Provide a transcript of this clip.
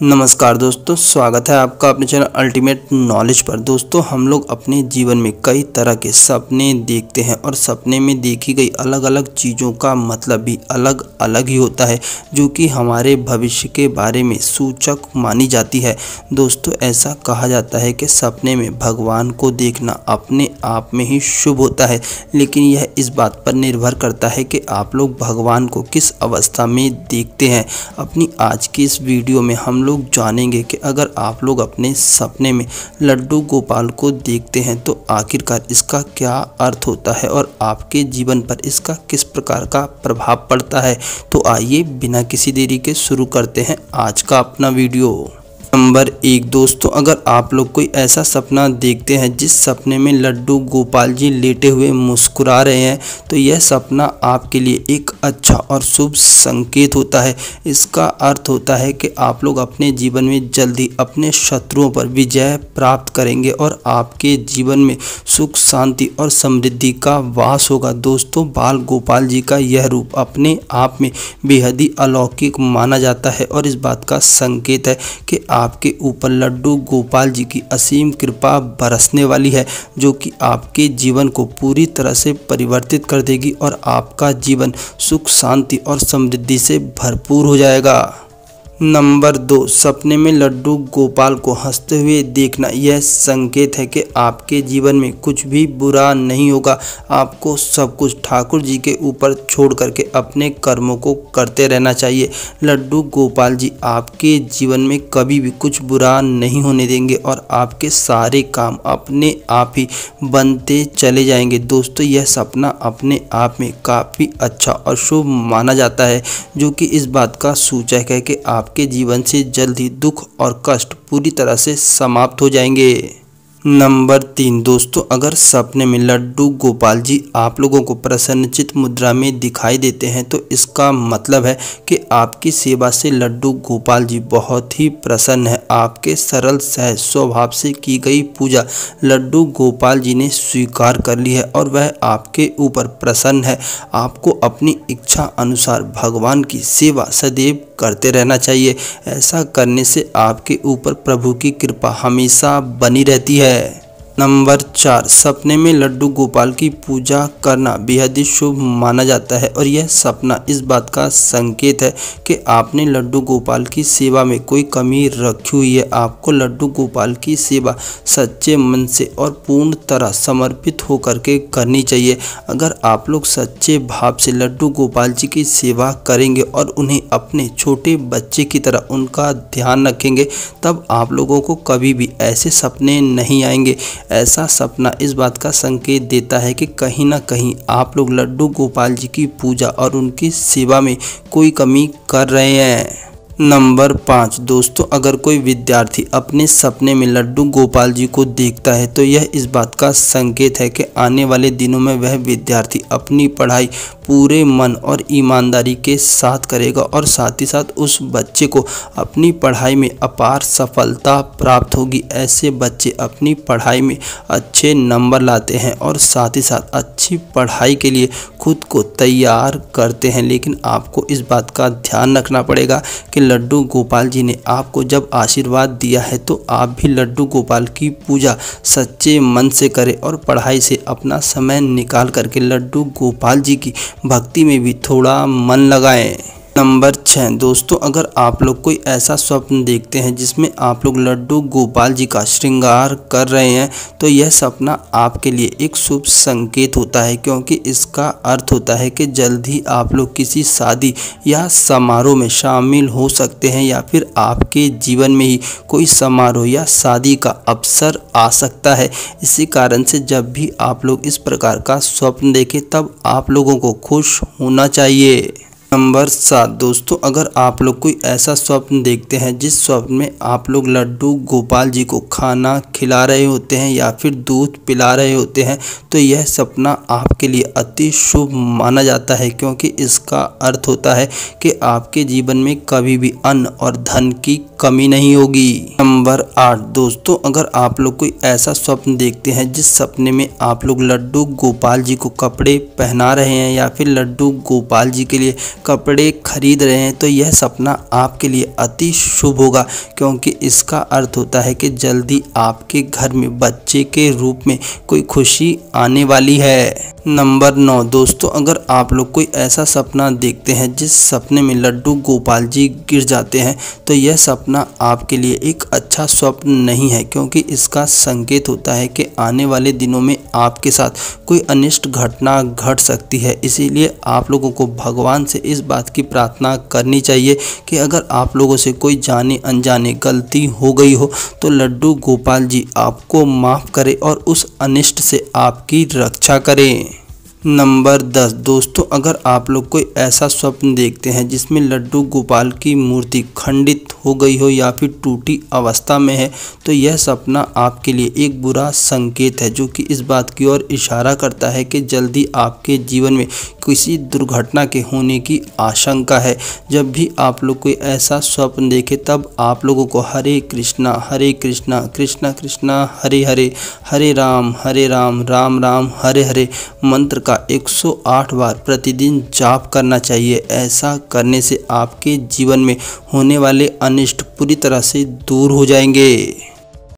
नमस्कार दोस्तों, स्वागत है आपका अपने चैनल अल्टीमेट नॉलेज पर। दोस्तों, हम लोग अपने जीवन में कई तरह के सपने देखते हैं और सपने में देखी गई अलग अलग चीज़ों का मतलब भी अलग अलग ही होता है, जो कि हमारे भविष्य के बारे में सूचक मानी जाती है। दोस्तों, ऐसा कहा जाता है कि सपने में भगवान को देखना अपने आप में ही शुभ होता है, लेकिन यह इस बात पर निर्भर करता है कि आप लोग भगवान को किस अवस्था में देखते हैं। अपनी आज की इस वीडियो में हम लोग जानेंगे कि अगर आप लोग अपने सपने में लड्डू गोपाल को देखते हैं तो आखिरकार इसका क्या अर्थ होता है और आपके जीवन पर इसका किस प्रकार का प्रभाव पड़ता है? तो आइए बिना किसी देरी के शुरू करते हैं आज का अपना वीडियो। नंबर एक। दोस्तों, अगर आप लोग कोई ऐसा सपना देखते हैं, जिस सपने में लड्डू गोपाल जी लेटे हुए मुस्कुरा रहे हैं तो यह सपना आपके लिए एक अच्छा और शुभ संकेत होता है। इसका अर्थ होता है कि आप लोग अपने जीवन में जल्दी अपने शत्रुओं पर विजय प्राप्त करेंगे और आपके जीवन में सुख, शांति और समृद्धि का वास होगा। दोस्तों, बाल गोपाल जी का यह रूप अपने आप में बेहद ही अलौकिक माना जाता है और इस बात का संकेत है कि आपके ऊपर लड्डू गोपाल जी की असीम कृपा बरसने वाली है, जो कि आपके जीवन को पूरी तरह से परिवर्तित कर देगी और आपका जीवन सुख, शांति और समृद्धि से भरपूर हो जाएगा। नंबर दो, सपने में लड्डू गोपाल को हँसते हुए देखना। यह संकेत है कि आपके जीवन में कुछ भी बुरा नहीं होगा। आपको सब कुछ ठाकुर जी के ऊपर छोड़ करके अपने कर्मों को करते रहना चाहिए। लड्डू गोपाल जी आपके जीवन में कभी भी कुछ बुरा नहीं होने देंगे और आपके सारे काम अपने आप ही बनते चले जाएँगे। दोस्तों, यह सपना अपने आप में काफ़ी अच्छा और शुभ माना जाता है, जो कि इस बात का सूचक है कि आप आपके जीवन से जल्द ही दुख और कष्ट पूरी तरह से समाप्त हो जाएँगे। नंबर तीन। दोस्तों, अगर सपने में लड्डू गोपाल जी आप लोगों को प्रसन्नचित मुद्रा में दिखाई देते हैं तो इसका मतलब है कि आपकी सेवा से लड्डू गोपाल जी बहुत ही प्रसन्न है। आपके सरल, सहज स्वभाव से की गई पूजा लड्डू गोपाल जी ने स्वीकार कर ली है और वह आपके ऊपर प्रसन्न है। आपको अपनी इच्छा अनुसार भगवान की सेवा सदैव करते रहना चाहिए। ऐसा करने से आपके ऊपर प्रभु की कृपा हमेशा बनी रहती है। que नंबर चार, सपने में लड्डू गोपाल की पूजा करना बेहद ही शुभ माना जाता है और यह सपना इस बात का संकेत है कि आपने लड्डू गोपाल की सेवा में कोई कमी रखी हुई है। आपको लड्डू गोपाल की सेवा सच्चे मन से और पूर्ण तरह समर्पित होकर के करनी चाहिए। अगर आप लोग सच्चे भाव से लड्डू गोपाल जी की सेवा करेंगे और उन्हें अपने छोटे बच्चे की तरह उनका ध्यान रखेंगे, तब आप लोगों को कभी भी ऐसे सपने नहीं आएँगे। ऐसा सपना इस बात का संकेत देता है कि कहीं ना कहीं आप लोग लड्डू गोपाल जी की पूजा और उनकी सेवा में कोई कमी कर रहे हैं। नंबर पाँच, दोस्तों, अगर कोई विद्यार्थी अपने सपने में लड्डू गोपाल जी को देखता है तो यह इस बात का संकेत है कि आने वाले दिनों में वह विद्यार्थी अपनी पढ़ाई पूरे मन और ईमानदारी के साथ करेगा और साथ ही साथ उस बच्चे को अपनी पढ़ाई में अपार सफलता प्राप्त होगी। ऐसे बच्चे अपनी पढ़ाई में अच्छे नंबर लाते हैं और साथ ही साथ अच्छी पढ़ाई के लिए खुद को तैयार करते हैं। लेकिन आपको इस बात का ध्यान रखना पड़ेगा कि लड्डू गोपाल जी ने आपको जब आशीर्वाद दिया है तो आप भी लड्डू गोपाल की पूजा सच्चे मन से करें और पढ़ाई से अपना समय निकाल करके लड्डू गोपाल जी की भक्ति में भी थोड़ा मन लगाएँ। नंबर छः। दोस्तों, अगर आप लोग कोई ऐसा स्वप्न देखते हैं जिसमें आप लोग लड्डू गोपाल जी का श्रृंगार कर रहे हैं तो यह सपना आपके लिए एक शुभ संकेत होता है, क्योंकि इसका अर्थ होता है कि जल्द ही आप लोग किसी शादी या समारोह में शामिल हो सकते हैं, या फिर आपके जीवन में ही कोई समारोह या शादी का अवसर आ सकता है। इसी कारण से जब भी आप लोग इस प्रकार का स्वप्न देखें, तब आप लोगों को खुश होना चाहिए। नंबर सात। दोस्तों, अगर आप लोग कोई ऐसा स्वप्न देखते हैं, जिस स्वप्न में आप लोग लड्डू गोपाल जी को खाना खिला रहे होते हैं या फिर दूध पिला रहे होते हैं तो यह सपना आपके लिए अति शुभ माना जाता है, क्योंकि इसका अर्थ होता है कि आपके जीवन में कभी भी अन्न और धन की कमी नहीं होगी। नंबर आठ। दोस्तों, अगर आप लोग कोई ऐसा स्वप्न देखते हैं, जिस सपने में आप लोग लड्डू गोपाल जी को कपड़े पहना रहे हैं या फिर लड्डू गोपाल जी के लिए कपड़े खरीद रहे हैं तो यह सपना आपके लिए अति शुभ होगा, क्योंकि इसका अर्थ होता है कि जल्दी आपके घर में बच्चे के रूप में कोई खुशी आने वाली है। नंबर नौ। दोस्तों, अगर आप लोग कोई ऐसा सपना देखते हैं, जिस सपने में लड्डू गोपाल जी गिर जाते हैं तो यह सपना आपके लिए एक अच्छा स्वप्न नहीं है, क्योंकि इसका संकेत होता है कि आने वाले दिनों में आपके साथ कोई अनिष्ट घटना घट सकती है। इसीलिए आप लोगों को भगवान से इस बात की प्रार्थना करनी चाहिए कि अगर आप लोगों से कोई जाने अनजाने गलती हो गई हो तो लड्डू गोपाल जी आपको माफ़ करे और उस अनिष्ट से आपकी रक्षा करें। नंबर दस। दोस्तों, अगर आप लोग कोई ऐसा स्वप्न देखते हैं जिसमें लड्डू गोपाल की मूर्ति खंडित हो गई हो या फिर टूटी अवस्था में है तो यह सपना आपके लिए एक बुरा संकेत है, जो कि इस बात की ओर इशारा करता है कि जल्दी आपके जीवन में किसी दुर्घटना के होने की आशंका है। जब भी आप लोग कोई ऐसा स्वप्न देखे, तब आप लोगों को हरे कृष्णा हरे कृष्णा कृष्णा कृष्णा, हरे हरे हरे राम हरे राम राम राम, हरे हरे मंत्र का 108 बार प्रतिदिन जाप करना चाहिए। ऐसा करने से आपके जीवन में होने वाले अनिष्ट पूरी तरह से दूर हो जाएँगे।